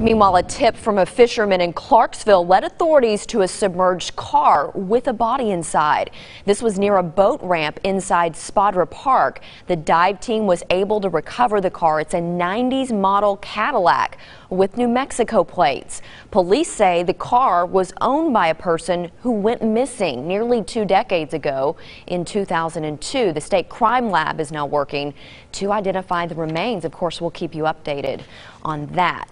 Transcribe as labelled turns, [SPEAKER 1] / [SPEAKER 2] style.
[SPEAKER 1] Meanwhile, a tip from a fisherman in Clarksville led authorities to a submerged car with a body inside. This was near a boat ramp inside Spadra Park. The dive team was able to recover the car. It's a 90s model Cadillac with New Mexico plates. Police say the car was owned by a person who went missing nearly two decades ago in 2002. The state crime lab is now working to identify the remains. Of course, we'll keep you updated on that.